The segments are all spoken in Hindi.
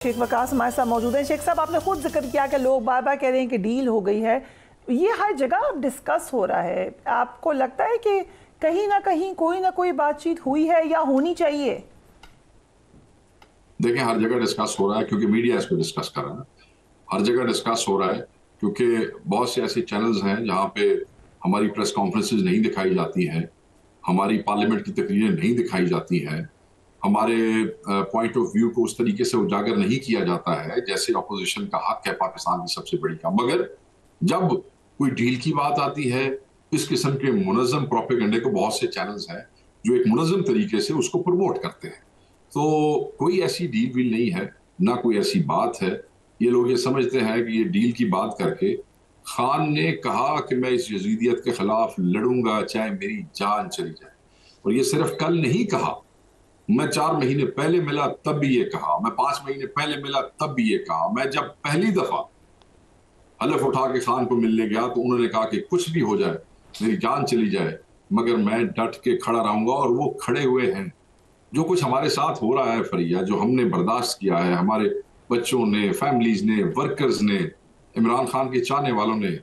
शेख वकास हमारे साथ मौजूद हैं। शेख साहब, आपने खुद ज़िक्र किया कि लोग बार बार कह रहे हैं कि डील हो गई है। ये हर जगह डिस्कस हो रहा है। आपको लगता है कि कहीं ना कहीं कोई ना कोई बातचीत हुई है या होनी चाहिए? देखें हर जगह डिस्कस हो रहा है क्योंकि मीडिया इसको डिस्कस कर रहा है। हर जगह डिस्कस हो रहा है क्योंकि बहुत से ऐसे चैनल्स हैं जहाँ पे हमारी प्रेस कॉन्फ्रेंसेज नहीं दिखाई जाती हैं, हमारी पार्लियामेंट की तकरीरें नहीं दिखाई जाती हैं। हमारे पॉइंट ऑफ़ व्यू को उस तरीके से उजागर नहीं किया जाता है, जैसे अपोजिशन का हक है पाकिस्तान की सबसे बड़ी का। मगर जब कोई डील की बात आती है, इस किस्म के मुनजम प्रोपेगेंडे को बहुत से चैनल्स हैं, जो एक मुनजम तरीके से उसको प्रमोट करते हैं। तो कोई ऐसी डील वील नहीं है, ना कोई ऐसी बात है। ये लोग ये समझते हैं कि ये डील की बात करके खान ने कहा कि मैं इस यजीदियत के खिलाफ लड़ूँगा, चाहे मेरी जान चली जाए। और ये सिर्फ़ कल नहीं कहा मैं चार महीने पहले मिला, तब भी ये कहा। मैं पाँच महीने पहले मिला, तब भी ये कहा। मैं जब पहली दफ़ा हलफ उठा के खान को मिलने गया तो उन्होंने कहा कि कुछ भी हो जाए, मेरी जान चली जाए, मगर मैं डट के खड़ा रहूँगा और वो खड़े हुए हैं। जो कुछ हमारे साथ हो रहा है फरिया, जो हमने बर्दाश्त किया है, हमारे बच्चों ने फैमिलीज़ ने वर्कर्स ने, इमरान खान के चाहने वालों ने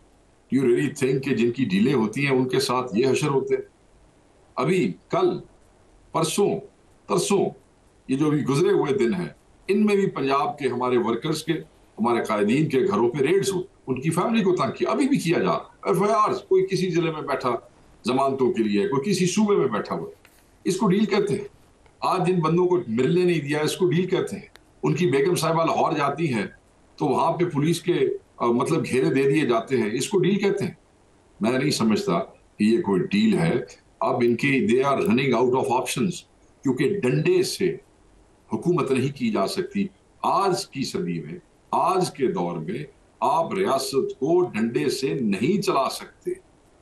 यू रियली थिंक कि जिनकी डीलें होती हैं, उनके साथ ये हशर होते हैं? अभी, कल, परसों तरसों ये जो भी गुजरे हुए दिन है इनमें भी पंजाब के हमारे वर्कर्स के हमारे कायदीन के घरों पे रेड्स हो उनकी फैमिली को तंग किया। अभी भी किया जा रहा एफ़ आई कोई किसी ज़िले में बैठा जमानतों के लिए कोई किसी सूबे में बैठा हुआ इसको डील कहते हैं। आज जिन बंदों को मिलने नहीं दिया इसको डील कहते हैं। उनकी बेगम साहिबा लाहौर जाती हैं तो वहाँ पे पुलिस के आ, मतलब घेरे दे दिए जाते हैं इसको डील कहते हैं। मैं नहीं समझता कि ये कोई डील है। अब इनके they are running out of options क्योंकि डंडे से हुकूमत नहीं की जा सकती। आज की सदी में आज के दौर में आप रियासत को डंडे से नहीं चला सकते।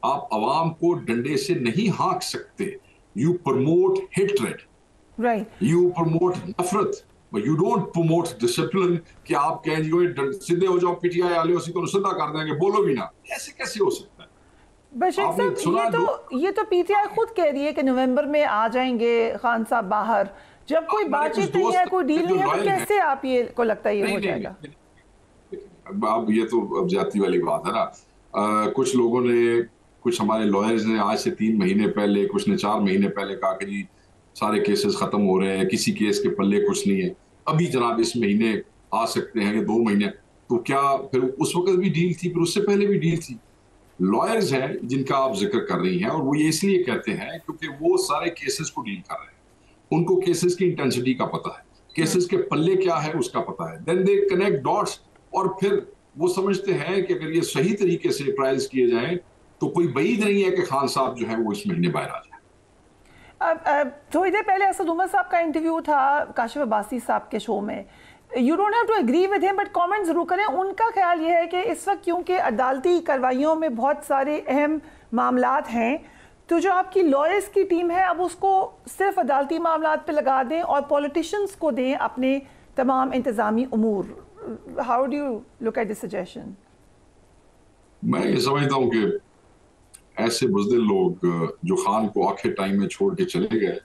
आप आवाम को डंडे से नहीं हाँक सकते। You promote hatred right you promote नफरत यू डोंट प्रमोट डिसिप्लिन कि आप कहें सीधे हो जाओ पीटीआई वाले उसी को सीधा कर देंगे बोलो भी ना। ऐसे कैसे हो सकता बशीर साहब ये तो ये तो पीटीआई खुद कह रही है कि नवंबर में आ जाएँगे खान साहब बाहर। जब कोई बातचीत नहीं है कोई डील नहीं है तो कैसे आप ये को लगता है ये हो जाएगा। अब ये तो अब जाती वाली बात है ना। कुछ लोगों ने कुछ हमारे लॉयर्स ने आज से तीन महीने पहले कुछ ने चार महीने पहले कहा कि जी सारे केसेस खत्म हो रहे हैं किसी केस के पल्ले कुछ नहीं है। अभी जनाब इस महीने आ सकते हैं कि दो महीने। तो क्या फिर उस वक्त भी डील थी फिर उससे पहले भी डील थी? लॉयर्स हैं जिनका आप ज़िक्र कर रही हैं और वो ये इसलिए कहते हैं क्योंकि वो सारे केसेस को डील कर रहे हैं। उनको केसेस की इंटेंसिटी का पता है। केसेस के पल्ले क्या है उसका पता है। देन दे कनेक्ट डॉट्स और फिर वो समझते हैं कि अगर ये सही तरीके से ट्रायल्स किए जाएँ तो कोई बईद नहीं है कि खान साहब जो है वो इस महीने बाहर आ जाए। थोड़ी देर पहले असद उमर साहब का इंटरव्यू था, काशिफ अब्बासी साहब के शो में। You don't have to agree with him but comment ज़रूर करें उनका ख्याल ये है कि इस वक्त क्योंकि अदालती कार्रवाइयों में बहुत सारे अहम मामलात हैं तो जो आपकी लॉयर्स की टीम है, अब उसको सिर्फ़ अदालती मामलात पे लगा दें और पॉलिटिशियंस को दें अपने तमाम इंतज़ामी अमूर how do look at this मैं ये समझता हूँ कि ऐसे बुजदिल लोग, जो खान को आखिर टाइम में छोड़ के चले गए,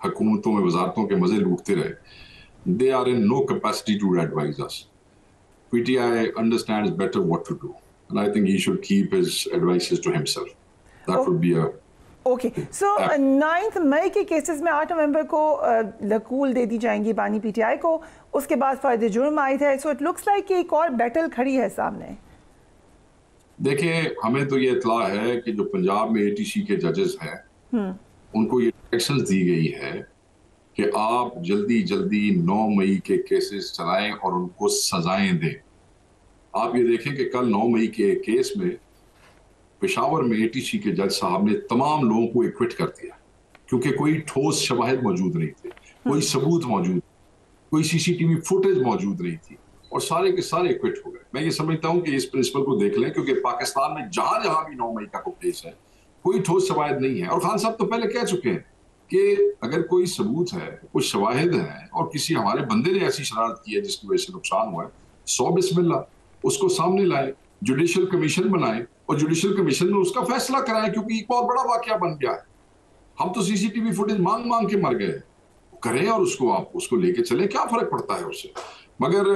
हुकूमतों में, वजारतों के मज़े लूटते रहे। They are in no capacity to advise us PTI understands better what to do. And I think he should keep his advices to himself. That Oh. would be a okay so ninth May के केसेस में आठ नवंबर को लकूल दे दी जाएँगी बानी पीटीआई को उसके बाद फ़ायदे जुर्म आयद है सो इट लुक्स लाइक एक और बैटल खड़ी है सामने देखिए हमें तो ये इतला है कि जो पंजाब में एटीसी के जजेस हैं उनको ये डायरेक्शन दी गई है कि आप जल्दी जल्दी 9 मई के केसेस चलाएँ और उनको सजाएँ दें। आप ये देखें कि कल 9 मई के केस में पेशावर में एटीसी के जज साहब ने तमाम लोगों को इक्विट कर दिया क्योंकि कोई ठोस शवाहद मौजूद नहीं थे कोई सबूत मौजूद कोई सीसीटीवी फुटेज मौजूद नहीं थी और सारे के सारे इक्विट हो गए। मैं ये समझता हूँ कि इस प्रिंसिपल को देख लें क्योंकि पाकिस्तान में जहाँ जहाँ भी नौ मई का कोई केस है कोई ठोस शवाहद नहीं है। और खान साहब तो पहले कह चुके हैं कि अगर कोई सबूत है, कुछ शवाहिद है और किसी हमारे बंदे ने ऐसी शरारत की है जिसकी वजह से नुकसान हुआ है, सौ बिस्मिल्ला, उसको सामने लाए जुडिशियल कमीशन बनाए और जुडिशियल कमीशन में उसका फैसला कराएँ क्योंकि एक बहुत बड़ा वाक्य बन गया है। हम तो सीसीटीवी फुटेज मांग मांग के मर गए करें और उसको आप, उसको लेके चले, क्या फ़र्क पड़ता है उससे मगर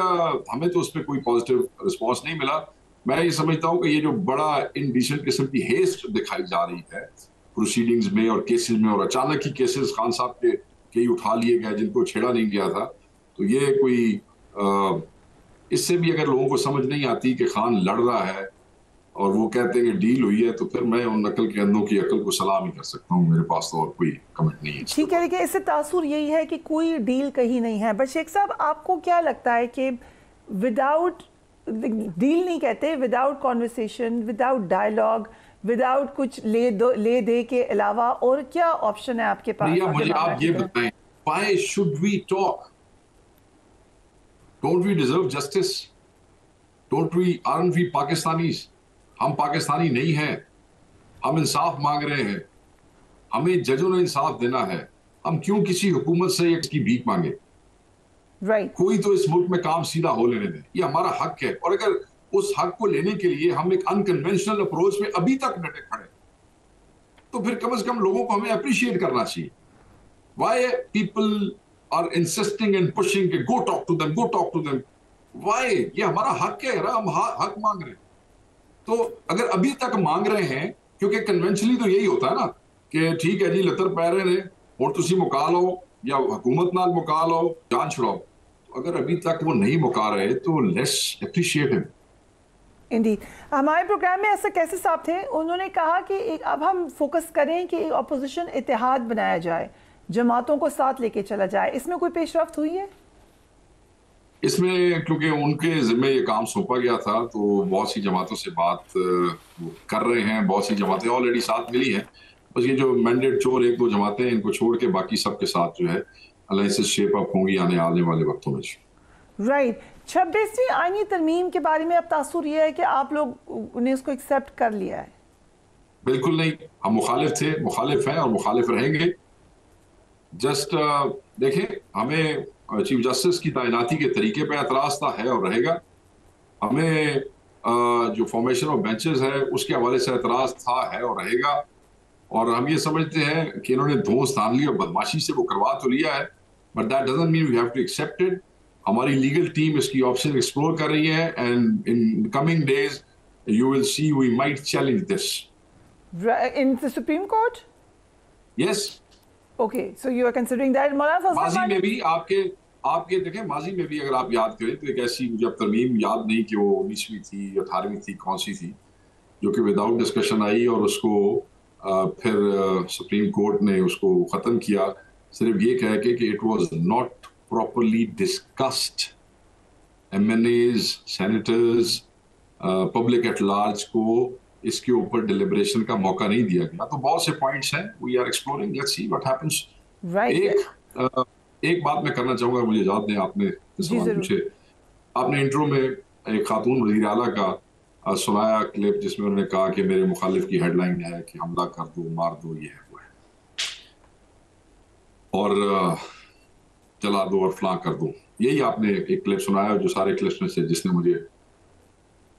हमें तो उस पर कोई पॉजिटिव रिस्पॉन्स नहीं मिला। मैं ये समझता हूँ कि ये जो बड़ा इनडिसेंट किस्म की हेस्ट दिखाई जा रही है प्रोसीडिंग्स में और केसेस में और अचानक ही केसेस खान साहब के कई उठा लिए गए जिनको छेड़ा नहीं गया था तो ये कोई इससे भी अगर लोगों को समझ नहीं आती कि खान लड़ रहा है और वो कहते हैं कि डील हुई है तो फिर मैं उन नकल के अंदों की अकल को सलाम ही कर सकता हूँ मेरे पास तो और कोई कमेंट नहीं है ठीक है देखिए इससे तासुर यही है कि कोई डील कहीं नहीं है बट शेख साहब आपको क्या लगता है कि विदाउट डील नहीं कहते without conversation without dialogue without कुछ ले दो ले दे के अलावा और क्या ऑप्शन है आपके पास? मुझे आप ये बताएँ why should we talk? Don't we deserve justice? Don't we aren't we pakistanis? हम पाकिस्तानी नहीं हैं। हम इंसाफ मांग रहे हैं। हमें जजों ने इंसाफ देना है। हम क्यों किसी हुकूमत से इसकी भीख मांगे? Right right. कोई तो इस मुल्क में काम सीधा हो लेने दे। ये हमारा हक है। और अगर उस हक को लेने के लिए हम एक अनकन्वेंशनल अप्रोच में अभी तक डटे खड़े। तो फिर कम से कम लोगों को हमें अप्रिशिएट करना चाहिए। Why people are insisting and pushing go talk to them go talk to them why ये हमारा हक है हम हक मांग रहे हैं। तो अगर अभी तक मांग रहे हैं, क्योंकि कन्वेंशनली तो यही होता है ना, कि ठीक है जी, लतर पै रहे ने और तुम मुका लो, या हुकूमत नाल मुका लो, जान छुड़ाओ। तो अगर अभी तक वो नहीं मुका रहे तो लेस अप्रिशिएट हिम इंडी हमारे प्रोग्राम में ऐसा कैसे साहब थे? उन्होंने कहा कि एक अब हम फोकस करें कि अपोजिशन इतिहाद बनाया जाए जमातों को साथ लेके चला जाए। इसमें कोई पेशरफ हुई है? इसमें क्योंकि उनके जिम्मे ये काम सौंपा गया था तो बहुत सी जमातों से बात कर रहे हैं बहुत सी जमातें ऑलरेडी साथ मिली हैं। बस ये जो मैंडेट चोर एक दो जमातें इनको छोड़ के बाकी सबके साथ जो है अलाइंसेस शेप अप होंगी आने आने वाले वक्तों में। राइट छब्बीसवीं आईनी तरमीम के बारे में अब तासुर ये है कि आप लोग ने उसको एक्सेप्ट कर लिया है। बिल्कुल नहीं, हम मुखालिफ थे, मुखालिफ हैं और मुखालिफ रहेंगे। जस्ट देखें हमें चीफ जस्टिस की तैनाती के तरीके पर एतराज़ था, है और रहेगा। हमें जो फॉर्मेशन ऑफ़ बेंचेस है, उसके हवाले से एतराज़ था, है और रहेगा। और हम ये समझते हैं कि इन्होंने धोस थान ली और बदमाशी से वो करवा तो लिया है but that doesn't mean we have to accept it हमारी लीगल टीम इसकी ऑप्शन एक्सप्लोर कर रही है and in coming days you will see we might challenge this in the Supreme Court yes okay so you are considering that मौलाना माजी में भी आपके आपके देखें माजी में भी अगर आप याद करें तो एक ऐसी मुझे अब तरमीम याद नहीं कि वो उन्नीसवीं थी अठारहवीं थी कौन सी थी जो कि विदाउट डिस्कशन आई और उसको आ, फिर सुप्रीम कोर्ट ने उसको ख़त्म किया। सिर्फ़ ये कह के कि it was not properly discussed MNAs senators public at large को इसके ऊपर डिलिब्रेशन का मौका नहीं दिया गया। तो बहुत से पॉइंट्स हैं we are exploring let's see what happens एक uh, एक बात मैं करना चाहूँगा मुझे याद नहीं आपने सवाल पूछे। आपने इंट्रो में एक खातून वज़ीर अला का सुनाया क्लिप जिसमें उन्होंने कहा कि मेरे मुखालिफ की हेडलाइन है कि हमला कर दो मार दो ये है वो है। और जला दो और फ्लां कर दो। यही आपने एक क्लिप सुनाया जो सारे क्लिप्स में से जिसने मुझे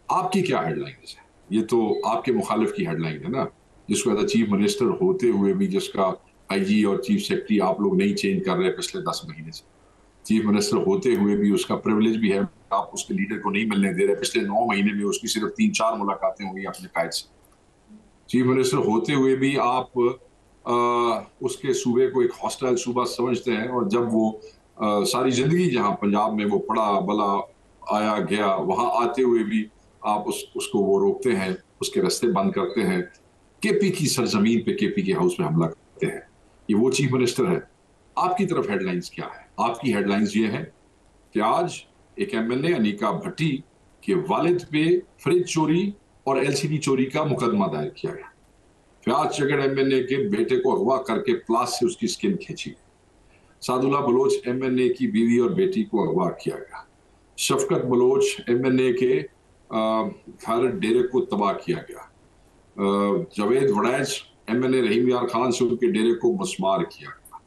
आपकी क्या हेडलाइन है? ये तो आपके मुखालिफ की हेडलाइन है ना? जिसको एज चीफ मिनिस्टर होते हुए भी जिसका आईजी और चीफ सेक्रेटरी आप लोग नहीं चेंज कर रहे पिछले दस महीने से। चीफ मिनिस्टर होते हुए भी उसका प्रिविलेज भी है, आप उसके लीडर को नहीं मिलने दे रहे। पिछले नौ महीने में उसकी सिर्फ़ तीन चार मुलाकातें हुई अपने कायद से। चीफ मिनिस्टर होते हुए भी आप उसके सूबे को एक हॉस्टाइल सूबा समझते हैं और जब वो आ, सारी ज़िंदगी जहाँ पंजाब में वो पड़ा बला आया गया वहाँ आते हुए भी आप उस उसको वो रोकते हैं उसके रास्ते बंद करते हैं। केपी की सरजमीन पे केपी के हाउस में हमला करते हैं। ये वो चीफ मिनिस्टर है। आपकी तरफ़ हेडलाइंस क्या है? आपकी हेडलाइंस ये है कि आज एक एमएलए अनिका भट्टी के वालिद पे फ्रिज चोरी और एलसीडी चोरी का मुकदमा दायर किया गया। फयाज चगड़ एमएनए के बेटे को अगवा करके प्लास से उसकी स्किन खींची? गई सादुल्ला बलोच एमएनए की बीवी और बेटी को अगवा किया गया। शफकत बलोच एमएनए के घर डेरे को तबाह किया गया। जावेद एन ए रहीम यार खान से उनके डेरे को मसमार किया गया।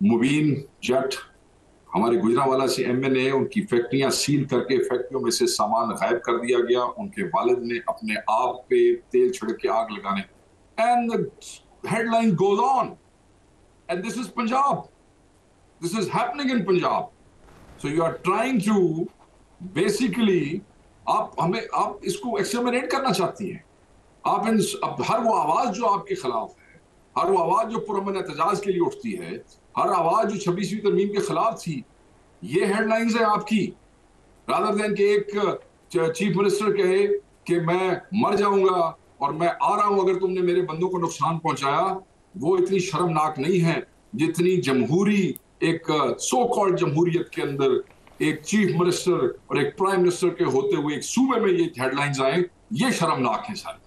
मुबीन जट, हमारे गुजरावाला से एम एन ए उनकी फैक्ट्रियाँ सील करके फैक्ट्रियों में से सामान गायब कर दिया गया। उनके वालिद ने अपने आप पे तेल छिड़क के आग लगाने and headline goes on and this is Punjab this is happening in Punjab so you are trying to basically आप हमें, आप इसको एक्सटर्मिनेट करना चाहती हैं। आप इन अब हर वो आवाज़ जो आपके खिलाफ है, हर वो आवाज़ जो पुरमन एहतजाज के लिए उठती है, हर आवाज़ जो छब्बीसवीं तरमीम के खिलाफ थी, ये हेडलाइंस है आपकी। रादर देन के एक चीफ मिनिस्टर कहे कि मैं मर जाऊँगा और मैं आ रहा हूँ, अगर तुमने मेरे बंदों को नुकसान पहुँचाया, वो इतनी शर्मनाक नहीं है जितनी जमहूरी, एक सो कॉल्ड जमहूरियत के अंदर एक चीफ मिनिस्टर और एक प्राइम मिनिस्टर के होते हुए एक सूबे में ये हेडलाइंस आए, ये शर्मनाक है सारी।